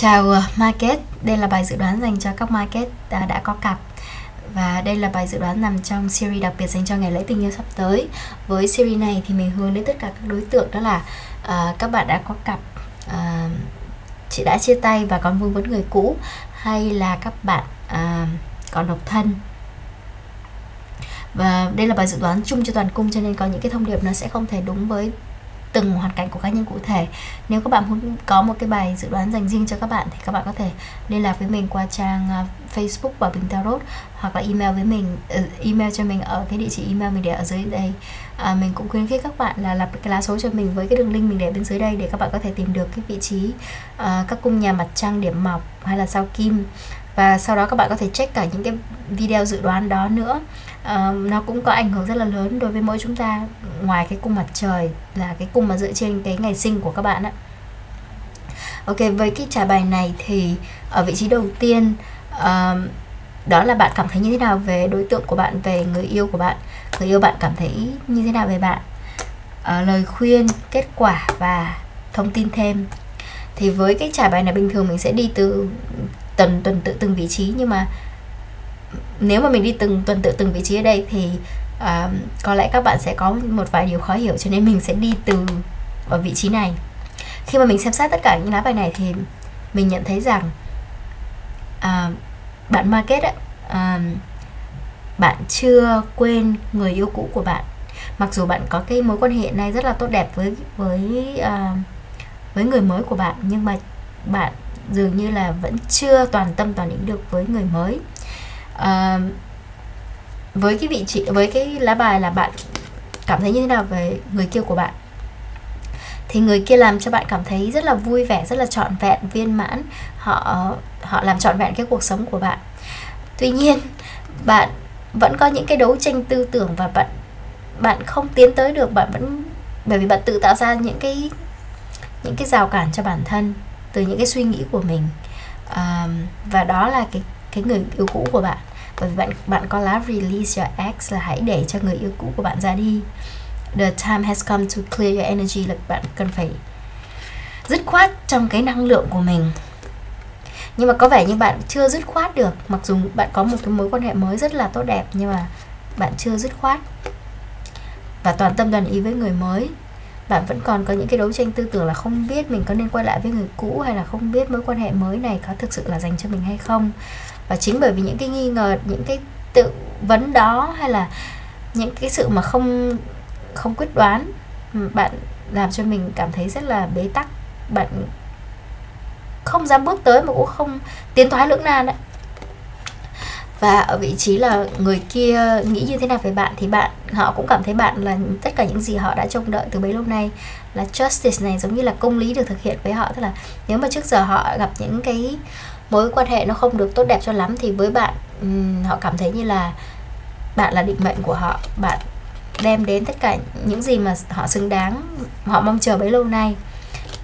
Chào ờ, Market, đây là bài dự đoán dành cho các market đã, đã có cặp. Và đây là bài dự đoán nằm trong series đặc biệt dành cho ngày lễ tình yêu sắp tới. Với series này thì mình hướng đến tất cả các đối tượng đó là uh, các bạn đã có cặp uh, chị đã chia tay và còn vương vấn người cũ hay là các bạn uh, còn độc thân. Và đây là bài dự đoán chung cho toàn cung cho nên có những cái thông điệp nó sẽ không thể đúng với từng hoàn cảnh của cá nhân cụ thể. Nếu các bạn muốn có một cái bài dự đoán dành riêng cho các bạn thì các bạn có thể liên lạc với mình qua trang à, Facebook và Bình Tarot hoặc là email với mình ừ, email cho mình ở cái địa chỉ email mình để ở dưới đây. À, mình cũng khuyến khích các bạn là lập cái lá số cho mình với cái đường link mình để bên dưới đây để các bạn có thể tìm được cái vị trí uh, các cung nhà mặt trăng điểm mọc hay là sao kim. Và sau đó các bạn có thể check cả những cái video dự đoán đó nữa uh, nó cũng có ảnh hưởng rất là lớn đối với mỗi chúng ta. Ngoài cái cung mặt trời là cái cung mà dựa trên cái ngày sinh của các bạn ạ ok với cái trả bài này thì ở vị trí đầu tiên uh, đó là bạn cảm thấy như thế nào về đối tượng của bạn về người yêu của bạn? Người yêu bạn cảm thấy như thế nào về bạn? À, lời khuyên kết quả và thông tin thêm. Thì với cái trả bài này bình thường mình sẽ đi từ tuần tuần tự từng vị trí nhưng mà nếu mà mình đi từng tuần tự từng vị trí ở đây thì uh, có lẽ các bạn sẽ có một vài điều khó hiểu cho nên mình sẽ đi từ ở vị trí này. Khi mà mình xem xét tất cả những lá bài này thì mình nhận thấy rằng uh, bạn market ấy, uh, à, bạn chưa quên người yêu cũ của bạn. Mặc dù bạn có cái mối quan hệ này rất là tốt đẹp với với uh, với người mới của bạn nhưng mà bạn dường như là vẫn chưa toàn tâm toàn ý được với người mới à, với cái vị trí với cái lá bài là bạn cảm thấy như thế nào về người kia của bạn? Thì người kia làm cho bạn cảm thấy rất là vui vẻ rất là trọn vẹn viên mãn. Họ họ làm trọn vẹn cái cuộc sống của bạn. Tuy nhiên bạn vẫn có những cái đấu tranh tư tưởng và bạn bạn không tiến tới được. Bạn vẫn bởi vì bạn tự tạo ra những cái những cái rào cản cho bản thân từ những cái suy nghĩ của mình. À, và đó là cái cái người yêu cũ của bạn bởi vì bạn bạn có lá release your ex là hãy để cho người yêu cũ của bạn ra đi. The time has come to clear your energy, là bạn cần phải dứt khoát trong cái năng lượng của mình. Nhưng mà có vẻ như bạn chưa dứt khoát được, mặc dù bạn có một cái mối quan hệ mới rất là tốt đẹp, nhưng mà bạn chưa dứt khoát. Và toàn tâm toàn ý với người mới bạn vẫn còn có những cái đấu tranh tư tưởng là không biết mình có nên quay lại với người cũ hay là không biết mối quan hệ mới này có thực sự là dành cho mình hay không. Và chính bởi vì những cái nghi ngờ, những cái tự vấn đó hay là những cái sự mà không không quyết đoán bạn làm cho mình cảm thấy rất là bế tắc. Bạn không dám bước tới mà cũng không tiến thoái lưỡng nan đấy và ở vị trí là người kia nghĩ như thế nào về bạn thì bạn họ cũng cảm thấy bạn là tất cả những gì họ đã trông đợi từ bấy lâu nay. Là justice này giống như là công lý được thực hiện với họ. Tức là nếu mà trước giờ họ gặp những cái mối quan hệ nó không được tốt đẹp cho lắm thì với bạn um, họ cảm thấy như là bạn là định mệnh của họ. Bạn đem đến tất cả những gì mà họ xứng đáng họ mong chờ bấy lâu nay.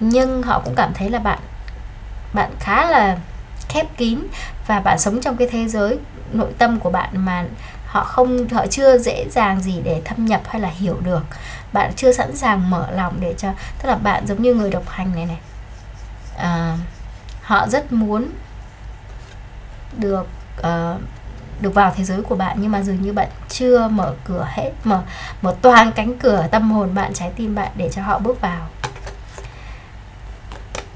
Nhưng họ cũng cảm thấy là bạn bạn khá là khép kín và bạn sống trong cái thế giới nội tâm của bạn mà họ không họ chưa dễ dàng gì để thâm nhập hay là hiểu được. Bạn chưa sẵn sàng mở lòng để cho tức là bạn giống như người độc hành này này. À, họ rất muốn được uh, được vào thế giới của bạn nhưng mà dường như bạn chưa mở cửa hết mở mở toàn cánh cửa tâm hồn bạn trái tim bạn để cho họ bước vào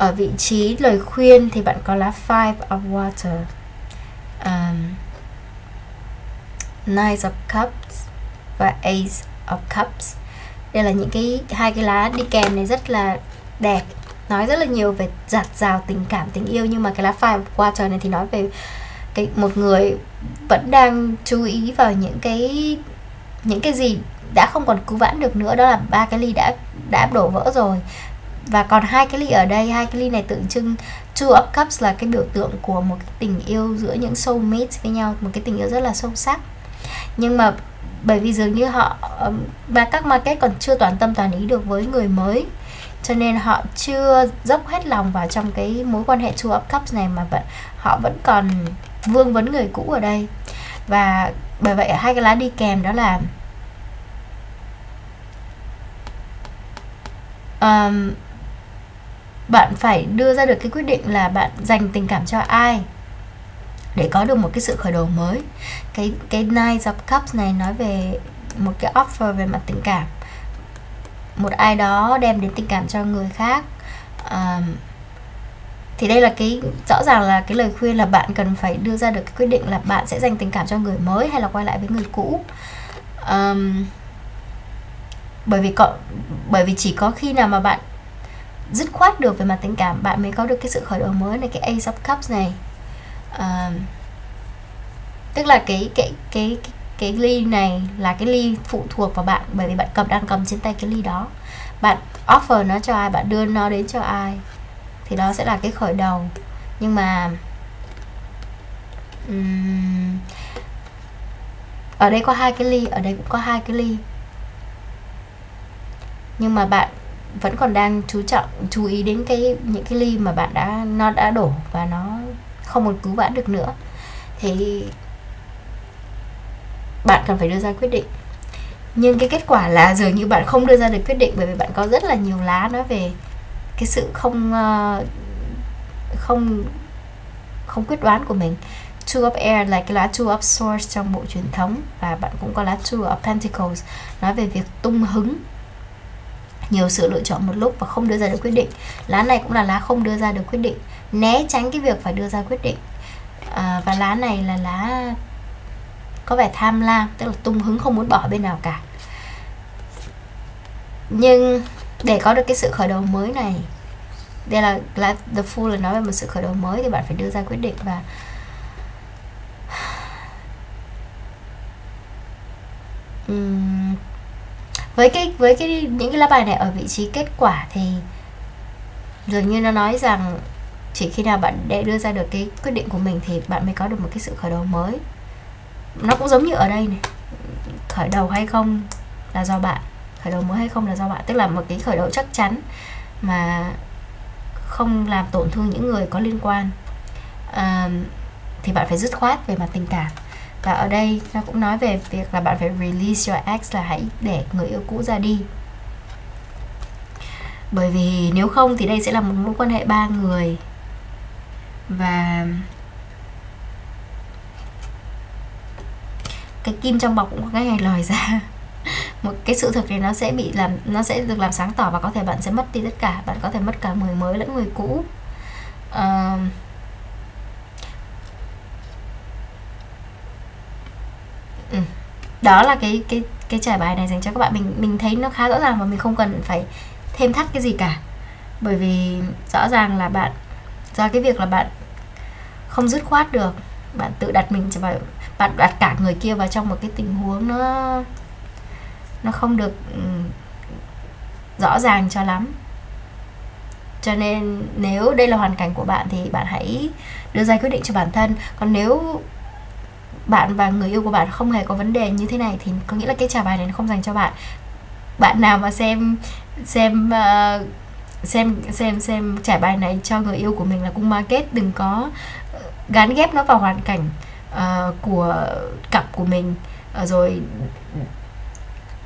ở vị trí lời khuyên thì bạn có lá five of water. Um, nine of cups và ace of cups. Đây là những cái hai cái lá đi kèm này rất là đẹp nói rất là nhiều về giặt rào tình cảm tình yêu. Nhưng mà cái lá five of water này thì nói về cái một người vẫn đang chú ý vào những cái những cái gì đã không còn cứu vãn được nữa. Đó là ba cái ly đã đã đổ vỡ rồi và còn hai cái ly ở đây hai cái ly này tượng trưng two of cups là cái biểu tượng của một cái tình yêu giữa những soulmates với nhau một cái tình yêu rất là sâu sắc. Nhưng mà bởi vì dường như họ và các market còn chưa toàn tâm toàn ý được với người mới cho nên họ chưa dốc hết lòng vào trong cái mối quan hệ two of cups này mà vẫn họ vẫn còn vương vấn người cũ ở đây. Và bởi vậy hai cái lá đi kèm đó là um, bạn phải đưa ra được cái quyết định là bạn dành tình cảm cho ai để có được một cái sự khởi đầu mới. Cái cái Knight of Cups này nói về một cái offer về mặt tình cảm. Một ai đó đem đến tình cảm cho người khác. Um, thì đây là cái rõ ràng là cái lời khuyên là bạn cần phải đưa ra được cái quyết định là bạn sẽ dành tình cảm cho người mới hay là quay lại với người cũ. Um, bởi vì có bởi vì chỉ có khi nào mà bạn dứt khoát được về mặt tình cảm bạn mới có được cái sự khởi đầu mới này cái Ace of Cups này. À, tức là cái cái cái cái, cái ly này là cái ly phụ thuộc vào bạn bởi vì bạn cầm đang cầm trên tay cái ly đó. Bạn offer nó cho ai bạn đưa nó đến cho ai thì đó sẽ là cái khởi đầu. Nhưng mà um, ở đây có hai cái ly ở đây cũng có hai cái ly. Nhưng mà bạn vẫn còn đang chú trọng, chú ý đến cái, những cái ly mà bạn đã, nó đã đổ và nó không còn cứu vãn được nữa. Thì bạn cần phải đưa ra quyết định. Nhưng cái kết quả là dường như bạn không đưa ra được quyết định bởi vì bạn có rất là nhiều lá nói về cái sự không ờ, không không quyết đoán của mình. Two of Air là cái lá Two of Swords trong bộ truyền thống và bạn cũng có lá Two of Pentacles nói về việc tung hứng nhiều sự lựa chọn một lúc và không đưa ra được quyết định. Lá này cũng là lá không đưa ra được quyết định. Né tránh cái việc phải đưa ra quyết định. À, và lá này là lá có vẻ tham lam tức là tung hứng không muốn bỏ bên nào cả. Nhưng để có được cái sự khởi đầu mới này đây là, là the fool là nói về một sự khởi đầu mới thì bạn phải đưa ra quyết định và uhm, với cái với cái những cái lá bài này ở vị trí kết quả thì dường như nó nói rằng chỉ khi nào bạn để đưa ra được cái quyết định của mình thì bạn mới có được một cái sự khởi đầu mới. Nó cũng giống như ở đây này. Khởi đầu hay không là do bạn khởi đầu mới hay không là do bạn. Tức là một cái khởi đầu chắc chắn mà không làm tổn thương những người có liên quan. À, thì bạn phải dứt khoát về mặt tình cảm và ở đây nó cũng nói về việc là bạn phải release your ex là hãy để người yêu cũ ra đi. Bởi vì nếu không thì đây sẽ là một mối quan hệ ba người. Và cái kim trong bọc cũng có cái ngày lòi ra. Một cái sự thực này nó sẽ bị làm nó sẽ được làm sáng tỏ và có thể bạn sẽ mất đi tất cả. Bạn có thể mất cả người mới lẫn người cũ. Uh, đó là cái cái cái trải bài này dành cho các bạn. Mình mình thấy nó khá rõ ràng và mình không cần phải thêm thắt cái gì cả. Bởi vì rõ ràng là bạn, do cái việc là bạn không dứt khoát được, bạn tự đặt mình vào, bạn đặt cả người kia vào trong một cái tình huống nó nó không được rõ ràng cho lắm. Cho nên nếu đây là hoàn cảnh của bạn thì bạn hãy đưa ra quyết định cho bản thân. Còn nếu bạn và người yêu của bạn không hề có vấn đề như thế này thì có nghĩa là cái trả bài này nó không dành cho bạn. Bạn nào mà xem xem uh, xem xem xem trải bài này cho người yêu của mình là cung market đừng có ờ, gán gắn ghép nó vào hoàn cảnh uh, của cặp của mình. Uh, rồi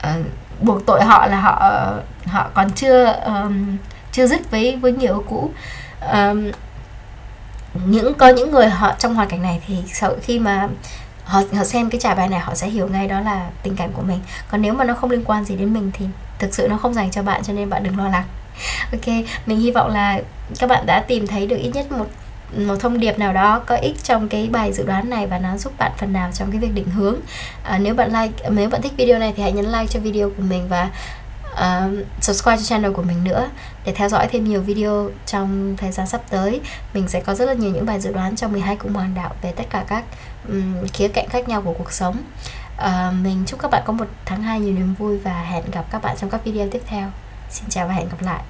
uh, buộc tội họ là họ uh, họ còn chưa um, chưa dứt với với người yêu cũ. Um, những có những người họ trong hoàn cảnh này thì sau khi mà họ họ xem cái trả bài này họ sẽ hiểu ngay đó là tình cảm của mình. Còn nếu mà nó không liên quan gì đến mình thì thực sự nó không dành cho bạn cho nên bạn đừng lo lắng. Ok mình hy vọng là các bạn đã tìm thấy được ít nhất một một thông điệp nào đó có ích trong cái bài dự đoán này và nó giúp bạn phần nào trong cái việc định hướng. À, nếu bạn like nếu bạn thích video này thì hãy nhấn like cho video của mình và uh, subscribe cho channel của mình nữa để theo dõi thêm nhiều video trong thời gian sắp tới. Mình sẽ có rất là nhiều những bài dự đoán trong 12 cung hoàng đạo về tất cả các um, khía cạnh khác nhau của cuộc sống. Uh, mình chúc các bạn có một tháng 2 nhiều niềm vui và hẹn gặp các bạn trong các video tiếp theo. Xin chào và hẹn gặp lại.